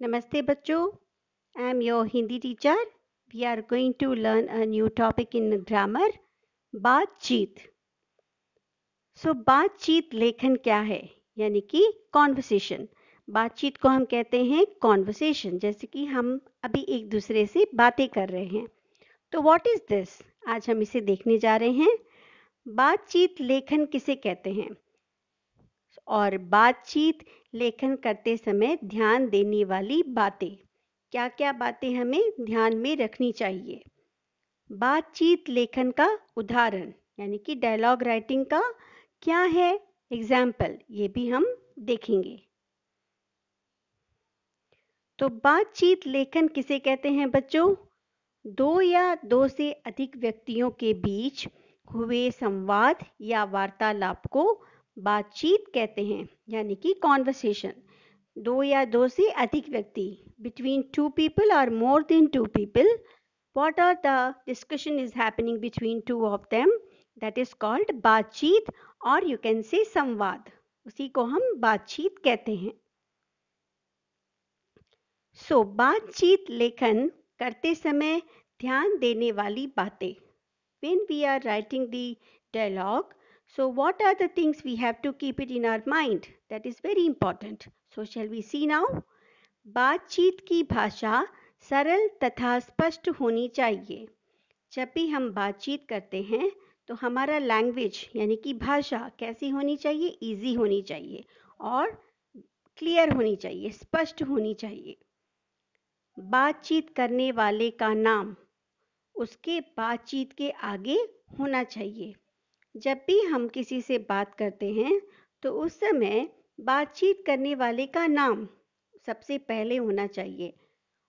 Namaste bachcho. I am your Hindi teacher. We are going to learn a new topic in grammar, बातचीत. So बातचीत लेखन क्या है यानी कि कॉन्वर्सेशन बातचीत को हम कहते हैं कॉन्वर्सेशन जैसे कि हम अभी एक दूसरे से बातें कर रहे हैं तो व्हाट इज़ दिस आज हम इसे देखने जा रहे हैं बातचीत लेखन किसे कहते हैं और बातचीत लेखन करते समय ध्यान देने वाली बातें। क्या क्या बातें हमें ध्यान में रखनी चाहिए? बातचीत लेखन का उदाहरण, यानी कि डायलॉग राइटिंग का क्या है? एग्ज़ाम्पल ये भी हम देखेंगे। तो बातचीत लेखन किसे कहते हैं बच्चों? दो या दो से अधिक व्यक्तियों के बीच हुए संवाद या वार्तालाप को बातचीत कहते हैं यानी कि कॉन्वर्सेशन दो या दो से अधिक व्यक्ति बिटवीन टू पीपल और more than two people what are the discussion is happening between two of them that is called बातचीत और यू कैन से संवाद. उसी को हम बातचीत कहते हैं. सो so, बातचीत लेखन करते समय ध्यान देने वाली बातें. When we are writing the dialogue So, what are the things we have to keep it in our mind? That is very important. So, shall we see now? बातचीत की भाषा सरल तथा स्पष्ट होनी चाहिए जब भी हम बातचीत करते हैं तो हमारा लैंग्वेज यानी कि भाषा, कैसी होनी चाहिए इजी होनी चाहिए और क्लियर होनी चाहिए, स्पष्ट होनी चाहिए बातचीत करने वाले का नाम, उसके बातचीत के आगे होना चाहिए जब भी हम किसी से बात करते हैं तो उस समय बातचीत करने वाले का नाम सबसे पहले होना चाहिए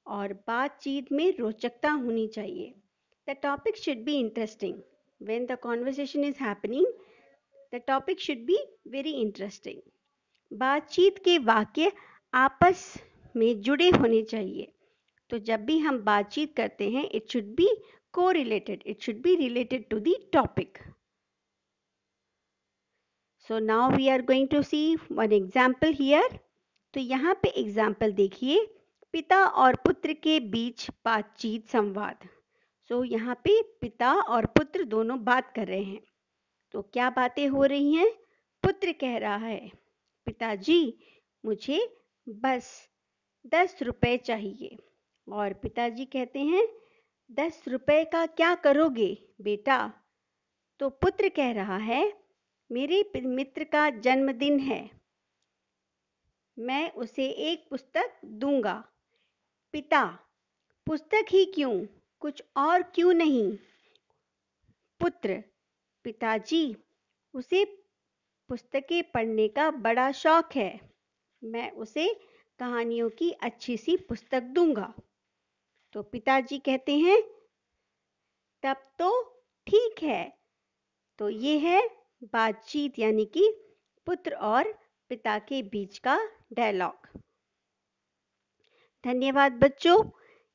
और बातचीत में रोचकता होनी चाहिए। The topic should be interesting when the conversation is happening the topic should be very interesting बातचीत के वाक्य आपस में जुड़े होने चाहिए। तो जब भी हम बातचीत करते हैं इट शुड बी को related it should be related to the topic so now we are going to see one example here तो यहाँ पे एग्ज़ाम्पल देखिए पिता और पुत्र के बीच बातचीत संवाद। सो so, यहाँ पे पिता और पुत्र दोनों बात कर रहे हैं। तो क्या बातें हो रही हैं? पुत्र कह रहा है पिताजी मुझे बस दस रुपए चाहिए। और पिताजी कहते हैं दस रुपए का क्या करोगे बेटा? तो पुत्र कह रहा है मेरे मित्र का जन्मदिन है। मैं उसे एक पुस्तक दूँगा। पिता, पुस्तक ही क्यों? कुछ और क्यों नहीं? पुत्र, पिताजी, उसे पुस्तकें पढ़ने का बड़ा शौक है। मैं उसे कहानियों की अच्छी सी पुस्तक दूँगा। तो पिताजी कहते हैं, तब तो ठीक है। तो ये है बातचीत यानी कि पुत्र और पिता के बीच का डायलॉग धन्यवाद बच्चों।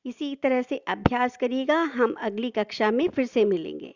इसी तरह से अभ्यास करिएगा। हम अगली कक्षा में फिर से मिलेंगे।